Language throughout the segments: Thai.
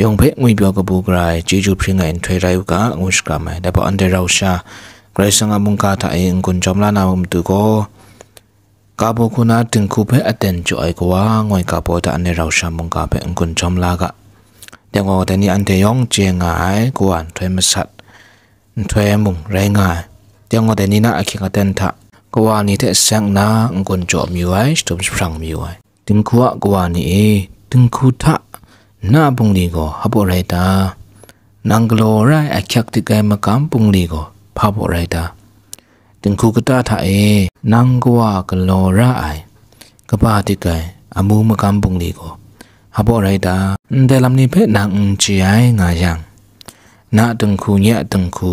ยองเพงุยเปียวกบูกรายจีจูพริงไงถวยไรกะงุสกาม่ได้พออันเดราชาไกรสังมุงกาทาเองกุนจอมลานามตุโกกาโบคุณาถึงคูเพอเตนจ่อยกว่างอยกาโบตาอันเดราชามุงกาเพงกุนจอมลากะเดี๋ยวงอแต่นี่อันเดยองเจียงายกวนถวยมัสัดถวยมุงไรงายเดี๋ยวงอแต่นี่นะอคิกเตนทะกวานี่เทแสงนากุนจอมอยู่ไว้สตุมสังมีไว้ถึงขัวกวานี่ถึงคูทะ နာပုန်လီကိုဟပေါ်ရိုက်တာနန်ဂလိုရိုက်အခက်တိကဲမကမ်ပုန်လီကိုဖပေါ်ရိုက်တာတင်ခုကတာထာအေနန်ကွာဂလိုရိုက်ကပါတိကဲအမှုမကမ်ပုန်လီကိုဟပေါ်ရိုက်တာဒဲလမ်နိဖဲနန်ချီအိုင်ငါယံနာတန်ခုညက်တန်ခု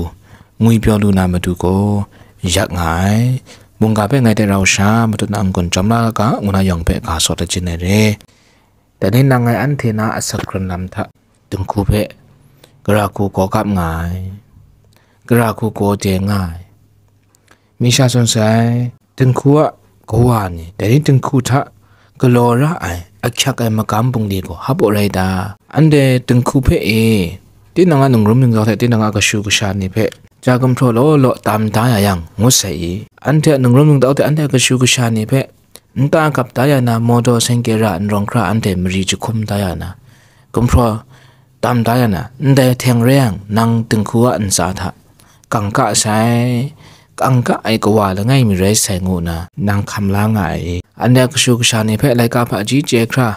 ငွေပြောလူနာမတူကိုရက်ငိုင်ဘုံကပဲငိုင်တဲ့ရောရှာမတူနန်ကွန်ချမ်လာကငုနာယောင်ပဲကာစောတချင်နေတယ် แต่ในนางไงอันเทนาอสักรนำทะตึงคูเพกราคูโกกับงายกราคูโกเจง่ายมีชาสนใจตึงคูะกวานี่แต่นี่ตึงคูทะกโลระไออักชักไอมากำปุงดีก็ฮับอะไรดาอันเดตึงคูเพเอที่นางนุ่งรุมนึงเราแต่ที่นางก็ชูกชานี่เพจากำโทโลโลตามตายยังงุสใส่อันเทนุ่งรุมนึงเราแต่อันเดก็ชูกชานี่เพ นตากับตายานาโมโดเซงเกระนรองคราอันเดมรีจุคุมตายานากุมพรตามตายานาอันเดเทงเรียงนังตึงคัวอันสาทะกังกะใช้กังกะไอกว่าละไงมีไรใส่งูนานังคำลางไงอันเดกชูกชานิเพไลกาพะจีเจครา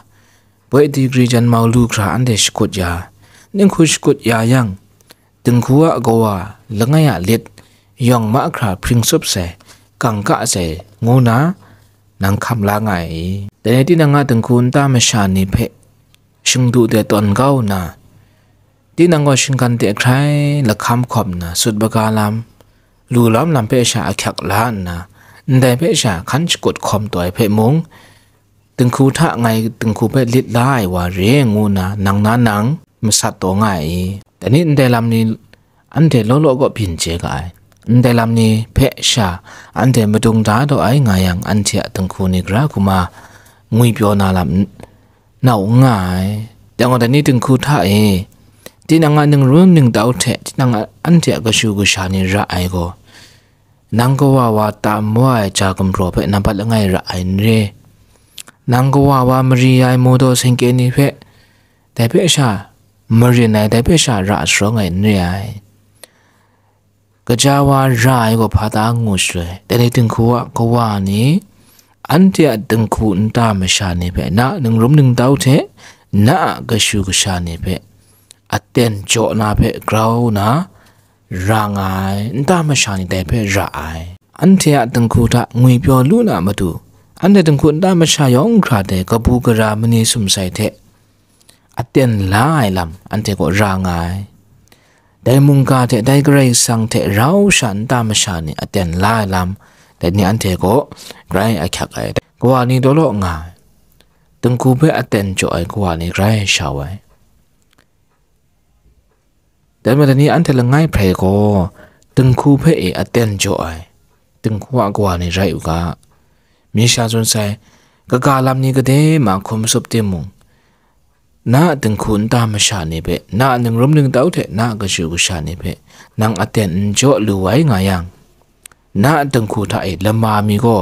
ป่วดีกรีจันมาลูคราอันเดสกุดยานึ่งคุสกุดยายังตึงคัวกว่าละไงอะเล็ดยองมาคราพริงซุบเสกังกะเสงูนา นังคำลาไงแต่ในที่นังอาตึงคุณตามชานิเพชิงดูเดตอนเก้านะที่นังก็ชิงกันเตะใครละคำขอบนะสุดบกาลามลูล้อมลำเพชาอักล้านนะแต่เพชาขันสกดคอมตัวเพมงตึงคูท่าไงตึงคูเพลิดไล่ว่าเรงงูนะนังนานังมาสัตตัวไงแต่นี่แต่ลำนี้อันเดโลโลก็พินเจกาย แต่ลำนี้เพชาอันเดมาดงดาโดไองายังอันเทียตังคูนิกราคุมางุยเปียวนาลำนาง่ายแต่ว่าแต่นี้ถึงคูท่าเอที่นางหนึ่งรุ่นหนึ่งดาวเทที่นางอันเทียก็ชูกุชานิระไอโกนางก็ว่าว่าตามว่าจากมโปรเพนับปัดละไงระไอเรนางก็ว่าว่ามรียายโมโดสิงเกนิเพแต่เพชามรีนายแต่เพชาระสรงไงเรีย ก็จะว่ารายก็พาตางูสวยแต่ในถึงคัวก็ว่านี้อันเดียดึงคูนตามชาเนเปนะหนึ่งรุมหนึ่งดาวเทนะก็ชูกชาเนเปอัตเตนโจนาเปกราวนะร่างไงตามชาเนแต่เปรายอันเดียดึงคูตะงุยเปียวลูนามาดูอันเดียดึงคูนตามชายองคราเดกบูกรามณีสุมใส่เทอัตเตนลายลำอันเดียก็ร่างไง ได้มุงกาเทได้กรสังเทเราฉันตามชานี่อเตนลายลำแต่นี่อันเทก็ไกรอคักไอก็ว่านี่โดโลงาตึงคูเปออเตนจ่อยกว่านี่ไกรชาวไอแต่เมื่อนี้อันเทลง่ายเพลก็ตึงคูเปเออเตนจ่อยตึงคูว่ากว่านี่ไรอุกามีชาจนใส่ก็กาลำนี้ก็เดมาคุมสุบเตมุง นาตึงคุณตามชาเนเปนาหนึ่งรมหนึ่งเต้าเถนาก็ชูกชาเนเปนางอเตนโจลูไว้งายังนาตึงคูไทยละมามีก็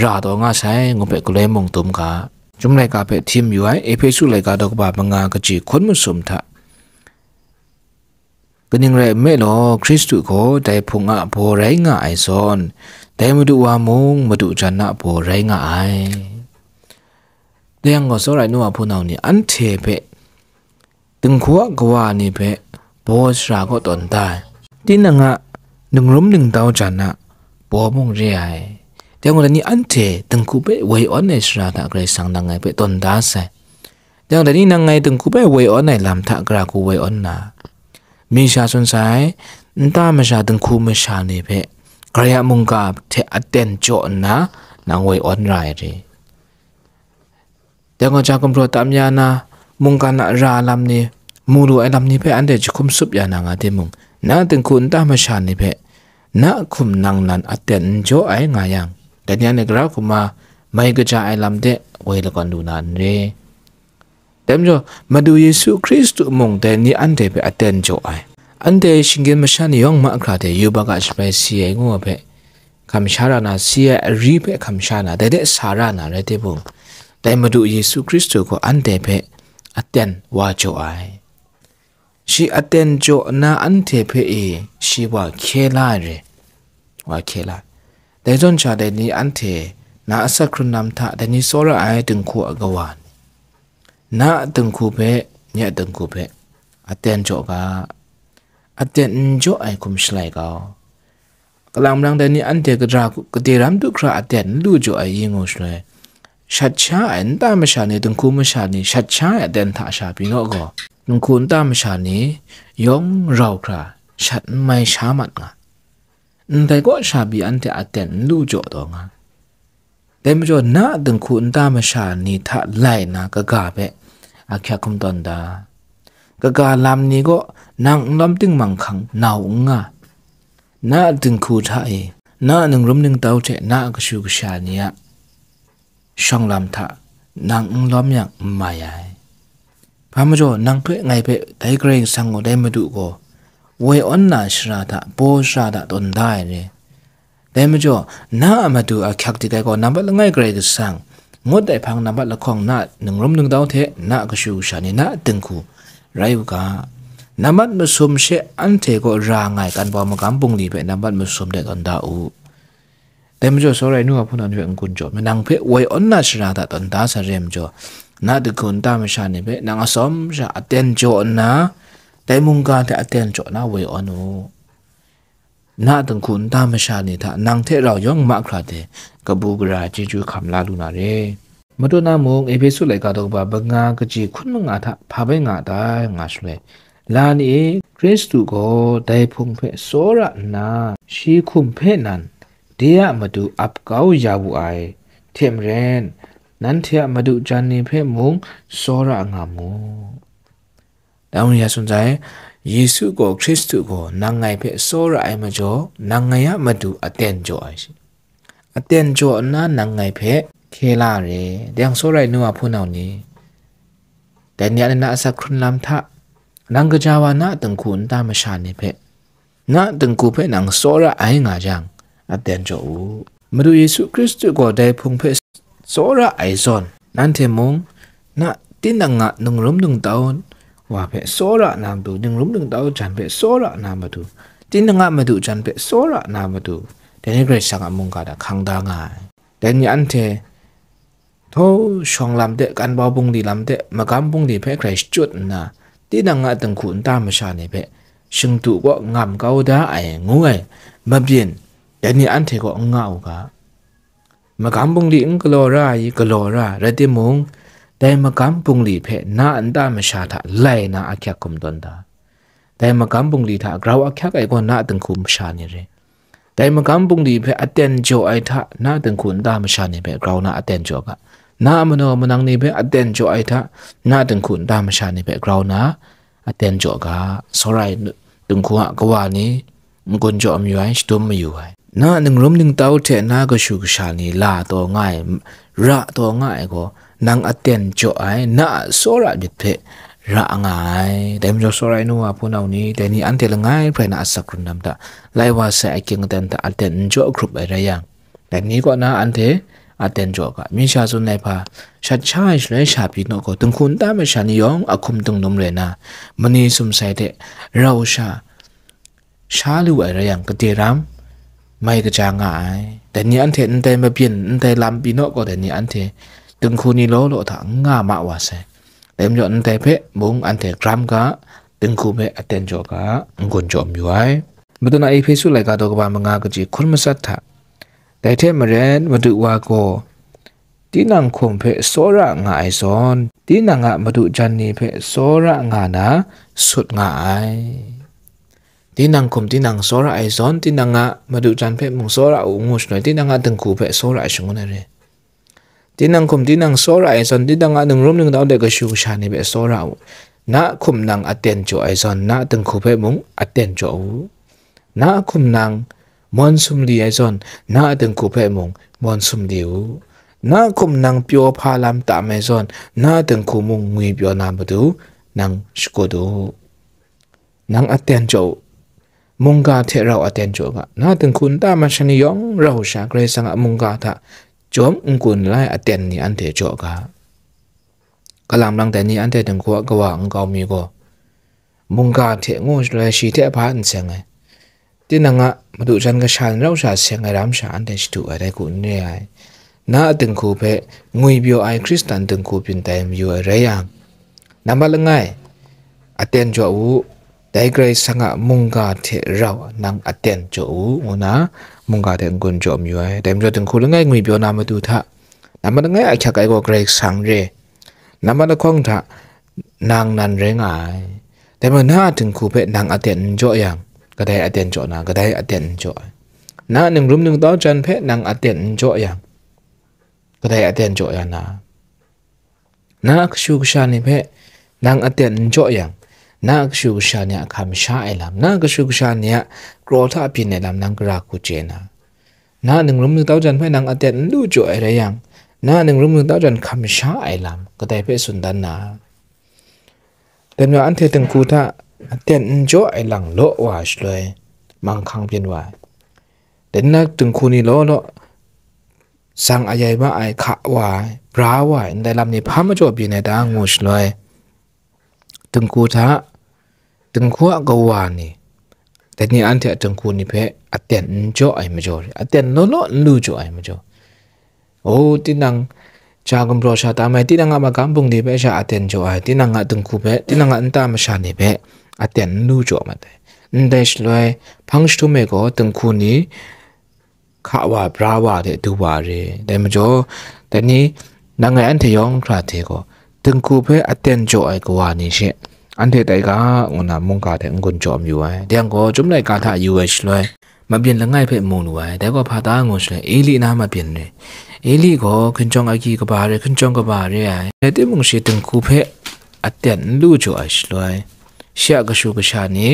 ราตัวงาใช้งเปกุเลมงตุมกาจุมไรกาเปทีมอยู่ไอเอเพสุไรกาดอกบาบังากจีคนมุสมทะก็ยังไรไม่หรอคริสตุโคแต่พุงอะโพไรงาไอซอนแต่มาดูวามงมาดูจันนะโพไรงาไอ เรื่องก็สลายนัวพูนเอานี่อันเทเปตึงขัวกว่านี่เปโบสราก็ตนได้ที่นั่งอะหนึ่งล้มหนึ่งดาจันนะโบมงเรียแต่วันนี้อันเทตึงคูเปไวออนในสราตะเกรสังนังไงเปตนดาใส่แต่วันนี้นังไงตึงคูเปไวออนในลำทะกราคูไวออนนามีชาสนใจนตามชาตึงคูมชานี่เปกระยามุงกาเทอเตนโจนะนางไวออนไรเร Tengok jakum pro tam ya na mung kana ra lam ni mulu ai lam ni pe ande chukum sup ya na nga te mung na teng kun ta ma shan ni pe na khum nang nan aten jo ai nga yang dan ya ne gra kuma mai ga cha ai lam de wei la kon du nan re แต่มจ่อมาดูเยซูคริสต์มงแต่นี่อันเดไปอัตเทนจ่อไออันเดชิงเกนมาชานี่ยองมาคราเดยูบากาสไปเสียงัวเปคำชารานาเสียรีเปคำชานาแต่เดสารานาเรเดบุง แต่มาดูเยซูคริสต์ก็อันเดไปอัตเทนว่าจ่อไอชีอัตเทนจ่อนาอันเดไปเอชีว่าเคลาเรว่าเคลาแต่จนชาเดนี่อันเทนาสักครุนนำท่าแต่นี่โซระไอถึงขัวกวานนาถึงคูเปเนี่ยถึงคูเปอัตเทนจ่อกาอัตเทนจ่อไอคุมสไลกากลางลังแต่นี่อันเทกระากกเดรัมตุคราอัตเทนลู่จ่อไอยิงอุสเลย ชัดช้าอันตามชานี่ถึงคูมชานี่ชัดช้าอัตเทนท่าชาปีโนก็ถึงคูนตามชานี่ยองเราคราชัดไม่ช้ามันงาแต่ก็ชาบีอันเทอัตเทนลู่จ่อตองอะแต่ไม่จดน่าดึงคุณตามชานี่ถ้าไล่นะก็กาเปอาแค่คุมตอนดาก็กาลำนี้ก็นั่งล้มตึงมังคังหนาวงาน่าดึงคูท่าเอน่าหนึ่งรุมหนึ่งเต้าเจน่าก็ชูกชานี่ย ช่องลำท่านั่งล้อมอย่างไม่ใหญ่พามาจดนั่งเพื่อไงเพื่อได้เกรงสังก็ได้มาดูก็เวออนนาชราตาโปชราตาตนได้เนี่ยแต่ไม่จ่อน้ามาดูอาคักที่ได้ก็นับละง่ายเกรดสั่งงดได้พังนับละของน้าหนึ่งรมหนึ่งดาวเทน้าก็ชูชานี่น้าตึงคูไรวกานับมาสมเชอันเทก็รางไงกันบอมกำปุงลีไปนับมาสมเด็ดอันดาวแต่ไม่จ่อ temjo sore nu apuna ni ngun jo menang phe wai onna shra da ton da sa rem jo na de kun ta ma sha ni be nang asom sha aten jo na dai mung ga ta aten jo na wai onu na de kun ta ma sha ni tha nang the rao yong ma khra de ka bu gra ji ju kham la lu na re မတော်နာမုံအဖေဆုလိုက်ကတော့ဘာဘငါကကြီးခွန်းမငါထဖာပဲငါတာငါဆွဲလာနေခရစ်တုကိုဒိုင်ဖုန်ဖဲစောရနာရှီခုမ်ဖဲနန် dia madu apkau yabu ai themren nan thia madu janni phe mung sora nga mu daun ya sun jai yesu ko christu ko nangai phe sora ai ma jo nangai ya madu aten jo ai si aten jo na nangai phe khela re dang sora nu a phunau ni dan ya na asa khun lam tha nang ga jawa na tang khun ta ma sha ni phe na tang ku phe nang sora ai nga jang na den jo u mru yesu kristu go dai phung phe sora aizon nan the mong na tin na nga nung rum nung taon wa phe sora nam du nung rum nung taon chan phe sora nam du tin na nga ma du chan phe sora nam du den ne gre sang among ka da khang da nga den yan the tho shong lam de kan ba bung di lam de ma kam bung di phe krai chut na tin na nga tang khun ta ma sha ne phe shung tu go ngam kau da ai ngu ai ma bien ยมาเปลี่ยนแต่นี่อันเทก็งเอากามากำบุงดีงกลอรายกลอราระดิมงแต่มากำปุงลีเพน่าอันดามชาทะไลน่าอักยักคุมตนดาแต่มากำปุงลีทะกราวอักยักไอก็น่าตึงคุมชานี่เรแต่มากำปุงลีเพอเตนโจไอทะน่าตึงคุนดามชานี่เพกราวน่าอเตนโจกะน่ามโนมนังนี่เพอเตนโจไอทะน่าตึงคุนดามชานี่เพกราวน่าอเตนโจกะสไรตึงคุะกวานี่งกุนโจมอยู่ไอสตุมม่อยู่ไอ น่าหนึ่งรุมหนึ่งเต้าเทน่าก็ชูกชานี่ลาตัวง่ายระตัวง่ายก็นางอเตนจ่อไอน่าโซระบิดเพระงายแต่มจอโซระนัวพูนเอานี้แต่นี่อันเทลง่ายเพราะน่าสักรุนนำตาไล่ว่าเสียเก่งเต็นตาอเตนจ่อกรุบอะไรอย่างแต่นี้ก็น่าอันเทอเตนจ่อกะมีชาจุนในพาชัดชายเลยชาปีนก็ตึงคุณตามชันยองอคุมตึงนมเลยนะมันนี่สมใส่เดเราชาชาลูอะไรอย่างกเตราม ไม่กระจางง่ายแต่นี่อันเทอันเทมาเปลี่ยนอันเทลำปีนก็แต่นี่อันเท từng khu ni lô lộ thả nga mạ wa se dem jo ante pe mung ante gram ka từng khu pe aten jo ka ngon jo mi wai muduna ai pe su lai ka do ka ba nga ka ji khul ma sat tha dai the ma ren ma du wa ko tí năng khum phe số ra ngà ai son tí năng ngà mà đủ chân ni phe số ra ngà na sụt ngà ai tí năng khum di nang kum di nang sora ai zon di nang nga madu chan pe mung sora u ngu shnoi di nang nga dang ku pe sora ai shung na re. Di nang kum di nang sora ai zon di nang nga dang rum nang dao de ga shu sha ni be sora u. Na kum nang aten cho ai zon na dang ku pe mung aten cho u. Na kum nang mon sum li ai zon na dang ku pe mung mon sum li u. Na kum nang pyo pha lam ta me zon na dang ku mung ngui pyo na bu du nang shko du. Nang aten cho မုန်ကာထေရောအတန်ကျောကနာတင်ခွန်တာမရှနီယောင်ရောရှာဂရေဆန်အမုန်ကာသာจอมองคุณไลอเตนนี่อันเถจอกะกะลามลังแต่นี่อันเถถึงกัวกะว่าอังกามีก็มุงกาเถงูเลชีเถพานเสงไงตินังะมาดูจันกะชานเราชาเสงไงรามชาอันเถชตุอะไรกูเนี่ยนาถึงคูเพงุยบิโอไอคริสตันถึงคูปินแต่มอยู่อะไรยังนำมาละไงอเตนจอวู Daigray sanga munga te rao nang aten cho u ona munga te ngun cho mi wai. Daim jo ting kulu ngai ngui bio nama tu tha. Nama ngai akya kai go grey sang năn Nama ngài. kong tha nang từng khu ngai. Daim na tiền chỗ yàng. nang aten cho tiền chỗ aten cho na gadai tiền chỗ. Na ning rum ning tao chan pe nang aten cho yang. Gadai aten cho yang na. Na kshu ksha ni pe nang tiền chỗ yàng. นักชูกชาเนี่ยคำชาเอลำนักชูกชาเนี่ยกรอท่าพินไอลำนังกราคุเจนะนาหนึ่งรุมหนึ่งเต้าจันให้นังอาเตนดูจ่อยอะไรยังนาหนึ่งรุมหนึ่งเต้าจันคำชาเอลำก็ได้เพื่อสุนดันนาเต็เมื่ออันเทตังคูท่าอัาเตนจ่อยหลังโลว่าเลยมังคังเพียนว่ยแต่นักตึงคูนี่โลโลสังอายบ้าไอขะว่าพระวายในลำนี้พามาจบอยู่ในดางงูเลยตึงคูท่า တင်ခွာကဝါနီတကယ်အန်တဲ့အတန်ကိုနိဖဲအတန်ကြောအိုင်မကြောအတန်နော်နော်လူကြောအိုင်မကြောအိုးတင်းနန်ချာကံပရရှာတာမဲတင်းနငါမကံပုံဒီပဲရှာအတန်ကြောအိုင်တင်းနငါတင်ခုပဲတင်းနငါအန်တာမရှာနေပဲအတန်လူကြောမတဲ့အန်ဒက်လွယ်ဖန်းစတုမေကိုတင်ခုနီခါဝါဘရာဝါတဲ့ဒူပါရဲတဲမကြောတနည်းနိုင်ငံအန်တယောင်ခရာတေကိုတင်ခုပဲအတန်ကြောအိုင်ကွာနေရှင့် อันเทไตกาอุณามงกาแต่งคนจอมอยู่ไว้เดียงก็จุ่มไหลกาถาอยู่ไว้ชเลยมาเปลี่ยนละง่ายเพื่อมูนไว้แต่ก็พาตางงช่วยเอลีน่ามาเปลี่ยนเลยเอลีก็ขึ้นจองอากีกบาร์เรขึ้นจองกบาร์เลยไอ้แต่ที่มึงเชื่อถึงคูเพออัตเตียนลู่จ่วยช่วยเชียกระชูกชานี้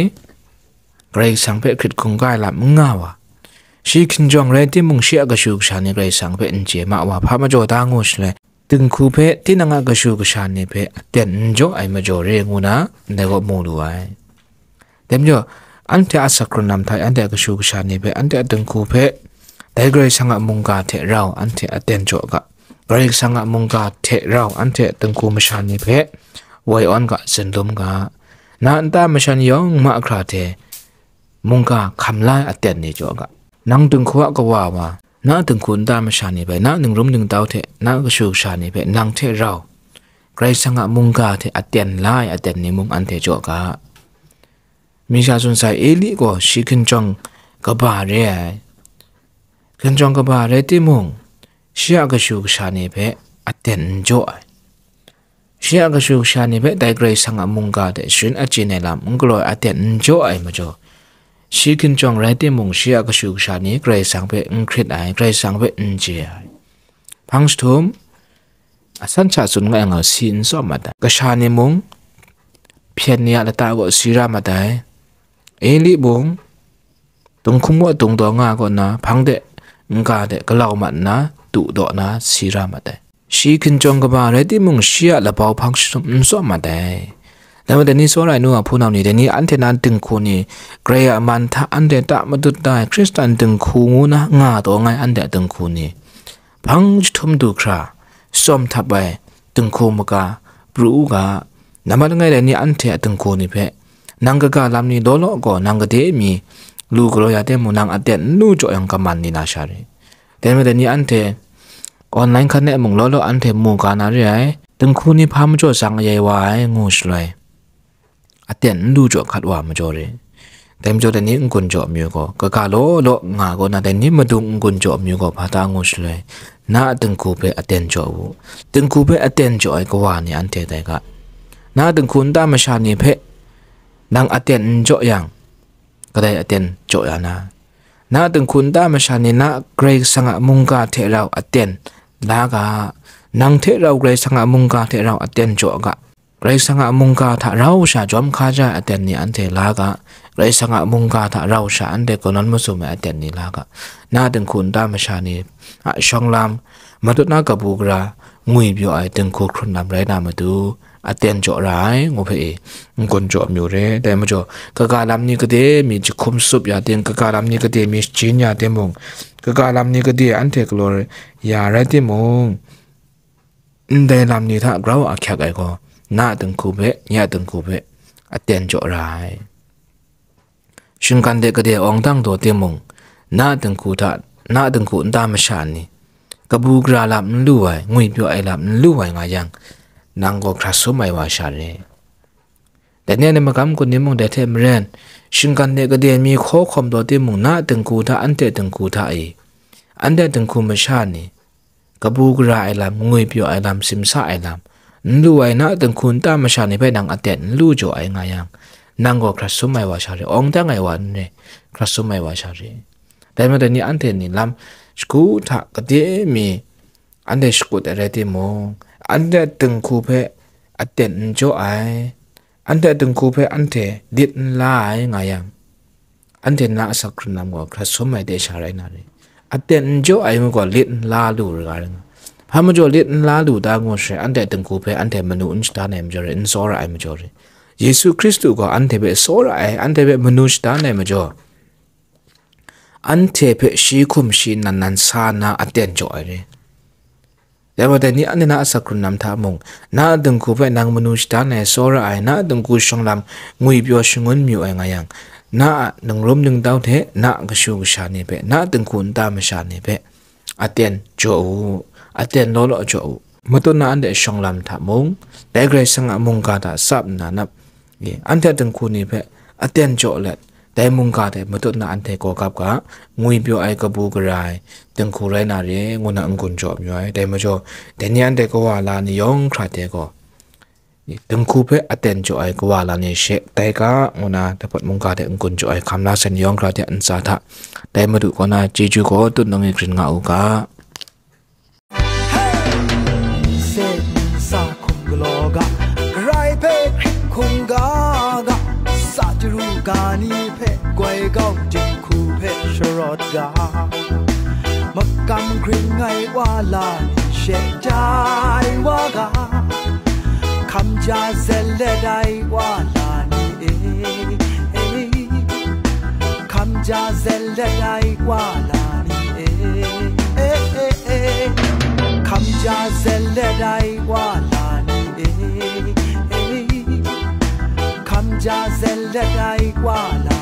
ใครสังเพคิดคงกายละมึงง่าวะชีคินจองเรที่มึงเชื่อกระชูกชานี้ใครสังเพอินเจมาว่าพามาโจตางงช่วย တင်ခုဖဲတိနငါကရှုကရှာနေဖဲအတက်ညိုအိုင်မဂျိုရေငူနာနေကိုမူလူဝိုင်ဒဲမျိုးအန်တဲအစကရနမ်ထိုင်အန်တဲကရှုကရှာနေဖဲအန်တဲတင်ခုဖဲဒဲဂရေဆငါမုန်ကာထဲရောင်အန်တဲအတန်ဂျိုကဂရေဆငါမုန်ကာထဲရောင်အန်တဲတင်ခုမရှာနေဖဲဝိုင်အွန်ကစင်ဒုံကနာန်တာမရှာနေယောင်မအခရာထဲမုန်ကာခမ်လာအတန်နေဂျိုကနန်းတင်ခွာကဝါဝါ na từng cuốn đa mà sàn này na nung rum nung tao thế na cái sự sàn này năng thế rào. Cái sang ạ mung cả thế ạt tiền lai ạt tiền này mung ăn thế chỗ cả mình ra dùng sai eli của sĩ kinh trong cái bà rẻ kinh trong cái bà rẻ tí mung sĩ ạ cái sự sàn này bé ạt tiền chỗ sĩ ạ cái sự sàn này bé đại cái sang ạ mung cả thế, xuyên ạt chỉ này làm ngung rồi ạt tiền chỗ ấy mà chỗ ชีกินจองไรที่มุงเชียกชูกชานี้ไกรสังเปอังคริตไอไกรสังเปอันเจียพังสทุมสันชาสุนงเอาสินสอมาได้กชานีมุงเพียนเนียละตาก็สีรามาได้เอลิบุงตรงคุ้มว่าตรงตัวงาก็นะพังเดงกาเดก็เล่ามันนะตุดอนะสีรามาได้ชีกินจองกบาไรที่มุงเชียละเบาพังสทุมสอมาได้ แล้วเดี๋ยวนี้ส่วนไรนู้ผู้นำนี่เดี๋ยวนี้อันเทนันตึงคูนี่เกรียมันถ้าอันเดตะมาดุดได้คริสตันตึงคูงูนะงาตัวไงอันเดตึงคูนี่พังทุมดูคราส้มทับไปตึงคูมกาปรูกานามันไงเดี๋ยวนี้อันเทตึงคูนี่เพะนังกกาลำนี้โดโลก็นังกเดมีลูกเราอยากเดมูนังอันเดนู่จ่อยังกำมันนี่นาชารีแต่เมื่อเดี๋ยวนี้อันเทออนไลน์คันเนมุงโลโลอันเทมูกานาเรียตึงคูนี่พามจ่อสังยัยวายงูสเลย အတက်လူကြောခတ်ဝါမကြောရဲတဲမကြောတဲ့နေငွန်ကြောမျိုးကိုကကလောလောငါကိုနာတဲ့နေမတုံငွန်ကြောမျိုးကိုဘာသာငုစလဲနာတင်ကူပဲအတက်ကြောဘူးတင်ကူပဲအတက်ကြောไอ้กว่านี่อันเตတဲ့ကနာတင်คุณตามชานี่เพนางอเตนจ่อยังก็ได้อเตนจ่อya na นาตึงคุณตามชานีนาเกรกสังมุงกาเทเราอเตนลากานังเทเราเกรสังมุงกาเทเราอเตนจ่อกะ ไรสังมุงกาถ้าเราชาจอมข้าจะอเตนนี่อันเทลากะไรสังมุงกาถ้าเราชาอันเดกนันมุสุมอเตนนี่ลากะนาดึงคุณตามชานีอะชองลาม มาตุนากบูกรางุยเปียวไอตึงคูครุนนำไรนามาดูအတန်ကြော်ရိုင်းငိုဖေငွန်ကြော်မျိုးရဲတဲမကြောကကလမ်နီကတဲ့မီချခုမ်ဆုပ်ရတဲ့ကကလမ်နီကတဲ့မီချင်းရတဲ့မုံကကလမ်နီကတဲ့အန်တေကလောရာရတဲ့မုံအန်တဲလမ်နီသာဂရောအခက်ကော นาตึงคูเบยาตึงคูเบอเตียนจอรายชิงกันเด็กเดียอองตั้งตัวเตียมงนาตึงคูทัดนาตึงคูอันตามชานี่กบูกราลับลู่ไหวงุยเปียวไอลับลู่ไหวงายังนางก็คราสุไม่ว่าชาเลยแต่เนี่ยในมากำคนนี้มงได้เทมเรนชุนกันเด็กเดียงมีข้อความตัวเตียมงนาตึงคูทัดอันเตตึงคูทัดไออันเตตึงคูมชานี่กบูกราไอลับงุยเปียวไอลับซิมซาไอลับ လူဝိုင်နာတန်ခွန်တာမရှာနေပဲနန်အတဲ့လူကြိုအိုင်ငါယံနန်ကိုခရဆုမိုင်ဝါရှာရီအောင်တငိုင်ဝါနေခရဆုမိုင်ဝါရှာရီဒါမှတနီအန်တဲ့နီလမ်စကူတာကတိမီအန်တဲ့စကူတဲ့ရတဲ့မုံအန်တဲ့တန်ခုပဲအတဲ့ကြိုအိုင်အန်တဲ့တန်ခုပဲအန်တဲ့ဒစ်လာအိုင်ငါယံအန်တဲ့နာအစကရနမ်ကိုခရဆုမိုင်တဲ့ရှာရိုင်းနာရီအတဲ့ကြိုအိုင်မကိုလစ်လာလူရကား Hamajo lit la lu da ngon she ante teng ku pe ante manu un sta ne mjore in sora ai mjore. Yesu Kristu go ante be sora ai ante be manu sta ne mjore. Ante pe shi kum shi nan nan sa na aten jo ai. Lewa dani ane na asa krun nam tha mong na deng ku pe nang manu sta ne sora ai na deng ku shong lam ngui bio shingun miu ai ngayang. Na nang rom nang dau the na ga shu ga sha ne pe na deng ku nda ma sha ne pe aten jo u. aten no lo cho mutuna ande shonglam tha mong degre sanga mong ka da sap na nap ye ante teng khu ni phe aten cho let dai mong ka de mutuna ante ko kap ka ngui pyo ai ka bu grai teng khu rai na re ngona ngun cho myo ai dai ma cho de ni ante ko wa la ni yong khra te ko teng khu phe aten cho ai ko wa la ni she dai ka ngona da pat mong ka de ngun cho ai kham la sen yong khra te an sa tha dai ma du ko na chi chu ko tu nong ngi krin nga u ka าจูรุกานีไว้ก็จึงคูเพชรอดกามักกำคริงไงว่าลาเชจายว่ากาคำจาเซเลได้ว่าลานี่เอคำจาเซเลได้ว่าลานีเอคำจาเซเลได้ว่าลา ya se le da igual